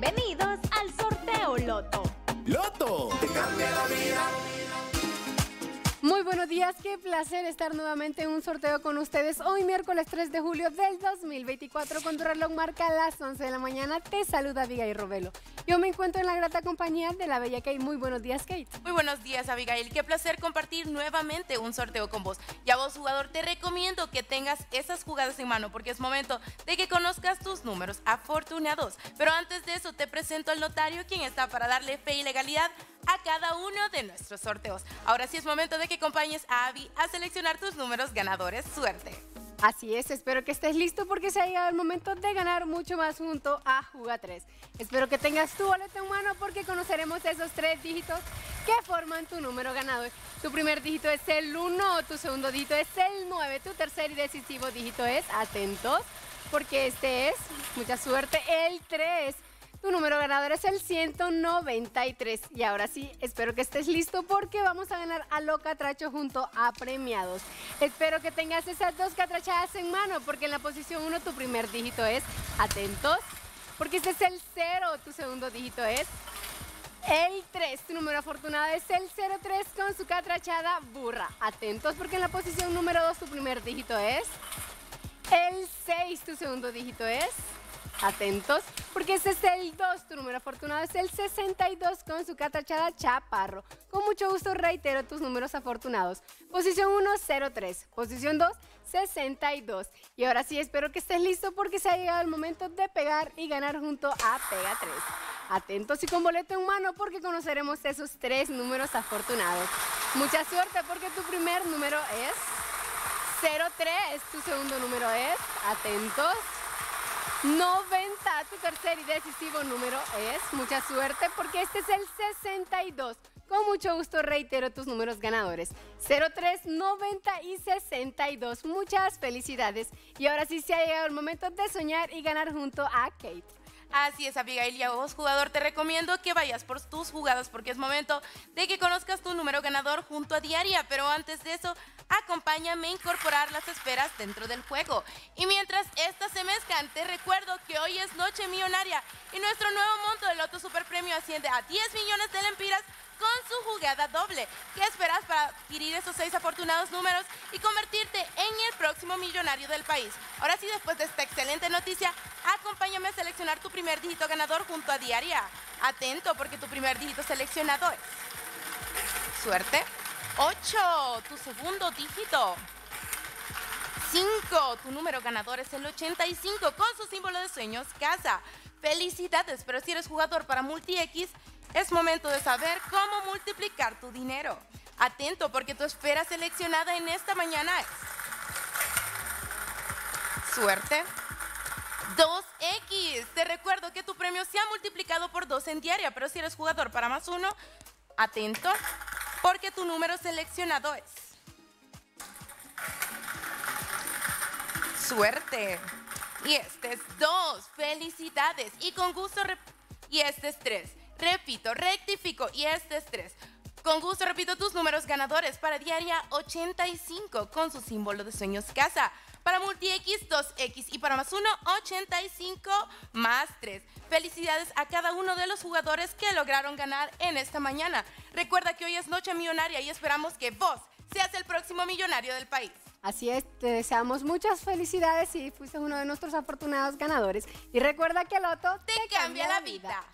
Bienvenidos al sorteo Loto. ¡Loto! ¡Te cambia la vida! Muy buenos días, qué placer estar nuevamente en un sorteo con ustedes hoy miércoles 3 de julio del 2024 con tu reloj marca las 11 de la mañana. Te saluda Abigail Robelo. Yo me encuentro en la grata compañía de la bella Kate. Muy buenos días, Kate. Muy buenos días, Abigail. Qué placer compartir nuevamente un sorteo con vos. Y a vos, jugador, te recomiendo que tengas esas jugadas en mano porque es momento de que conozcas tus números afortunados. Pero antes de eso, te presento al notario, quien está para darle fe y legalidad a cada uno de nuestros sorteos. Ahora sí es momento de que acompañes a Abby a seleccionar tus números ganadores. Suerte. Así es, espero que estés listo porque se ha llegado el momento de ganar mucho más junto a Juga 3. Espero que tengas tu boleto en mano porque conoceremos esos tres dígitos que forman tu número ganador. Tu primer dígito es el 1, tu segundo dígito es el 9, tu tercer y decisivo dígito es, atentos, porque este es, mucha suerte, el 3. Tu número ganador es el 193. Y ahora sí, espero que estés listo porque vamos a ganar a lo catracho junto a premiados. Espero que tengas esas dos catrachadas en mano porque en la posición 1 tu primer dígito es, atentos, porque este es el 0, tu segundo dígito es el 3, tu número afortunado es el 03 con su catrachada burra. Atentos porque en la posición número 2 tu primer dígito es el 6, tu segundo dígito es Atentos, porque este es el 2, tu número afortunado es el 62 con su catachada Chaparro. Con mucho gusto reitero tus números afortunados. Posición 1, 03. Posición 2, 62. Y ahora sí, espero que estés listo porque se ha llegado el momento de pegar y ganar junto a Pega 3. Atentos y con boleto en mano porque conoceremos esos tres números afortunados. Mucha suerte porque tu primer número es 03, tu segundo número es, atentos, 90, tu tercer y decisivo número es, mucha suerte porque este es el 62. Con mucho gusto reitero tus números ganadores. 03, 90 y 62. Muchas felicidades. Y ahora sí se ha llegado el momento de soñar y ganar junto a Kate. Así es, Abigail. Y a vos, jugador, te recomiendo que vayas por tus jugadas porque es momento de que conozcas tu número ganador junto a Diaria. Pero antes de eso, acompáñame a incorporar las esferas dentro del juego. Y mientras estas se mezclan, te recuerdo que hoy es Noche Millonaria y nuestro nuevo monto del Loto Super Premio asciende a 10 millones de lempiras con su jugada doble. ¿Qué esperas para adquirir esos seis afortunados números y convertirte en el próximo millonario del país? Ahora sí, después de esta excelente noticia, acompáñame a seleccionar tu primer dígito ganador junto a Diaria. Atento porque tu primer dígito seleccionado es... Suerte. 8, tu segundo dígito. 5, tu número ganador es el 85 con su símbolo de sueños, casa. Felicidades, pero si eres jugador para Multi-X, es momento de saber cómo multiplicar tu dinero. Atento porque tu espera seleccionada en esta mañana es... Suerte. 2X. Te recuerdo que tu premio se ha multiplicado por 2 en diaria, pero si eres jugador para más uno, atento porque tu número seleccionado es... Suerte. Y este es 2. Felicidades. Y con gusto... Y este es 3. Repito, rectifico. Y este es 3. Con gusto repito tus números ganadores para Diaria 85 con su símbolo de sueños casa. Para Multi-X 2X y para más 1 85 más 3. Felicidades a cada uno de los jugadores que lograron ganar en esta mañana. Recuerda que hoy es Noche Millonaria y esperamos que vos seas el próximo millonario del país. Así es, te deseamos muchas felicidades y fuiste uno de nuestros afortunados ganadores. Y recuerda que el Loto te, cambia, la vida.